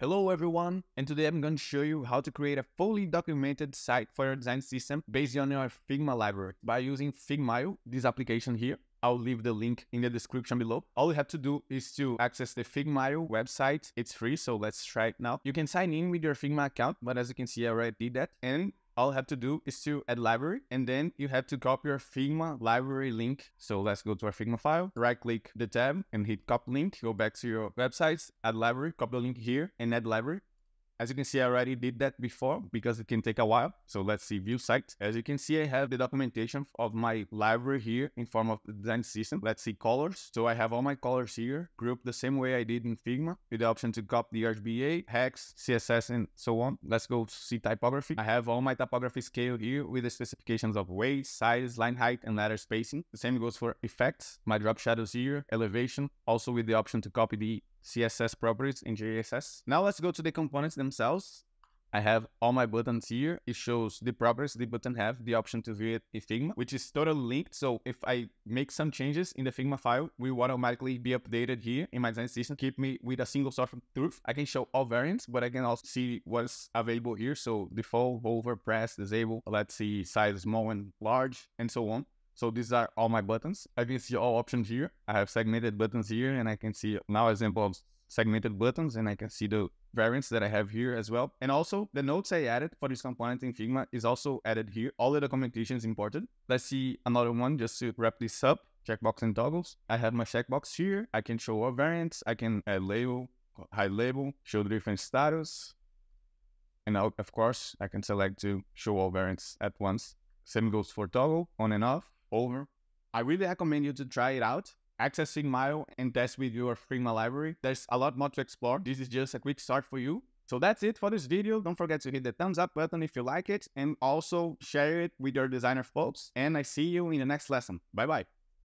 Hello everyone, and today I'm going to show you how to create a fully documented site for your design system based on your Figma library by using Figmayo, this application here. I'll leave the link in the description below. All you have to do is to access the Figmayo website. It's free, so let's try it now. You can sign in with your Figma account, but as you can see, I already did that. And all you have to do is to add library and then you have to copy your Figma library link. So let's go to our Figma file, right click the tab and hit copy link, go back to your websites, add library, copy the link here and add library. As you can see, I already did that before because it can take a while. So let's see view site. As you can see, I have the documentation of my library here in form of the design system. Let's see colors. So I have all my colors here grouped the same way I did in Figma with the option to copy the RGBA, hex, CSS, and so on. Let's go see typography. I have all my typography scale here with the specifications of weight, size, line height, and letter spacing. The same goes for effects, my drop shadows here, elevation, also with the option to copy the CSS properties in JSS. Now let's go to the components themselves. I have all my buttons here. It shows the properties the button have, the option to view it in Figma, which is totally linked. So if I make some changes in the Figma file, we will automatically be updated here in my design system. Keep me with a single source of truth. I can show all variants, but I can also see what's available here. So default, over, press, disable. Let's see size small and large, and so on. So these are all my buttons. I can see all options here. I have segmented buttons here and I can see now example of segmented buttons and I can see the variants that I have here as well. And also the notes I added for this component in Figma is also added here. All the documentation is imported. Let's see another one just to wrap this up. Checkbox and toggles. I have my checkbox here. I can show all variants. I can add label, hide label, show the different status. And now, of course, I can select to show all variants at once. Same goes for toggle, on and off over. I really recommend you to try it out. Access Figma and test with your Figma library. There's a lot more to explore. This is just a quick start for you. So that's it for this video. Don't forget to hit the thumbs up button if you like it and also share it with your designer folks. And I see you in the next lesson. Bye bye.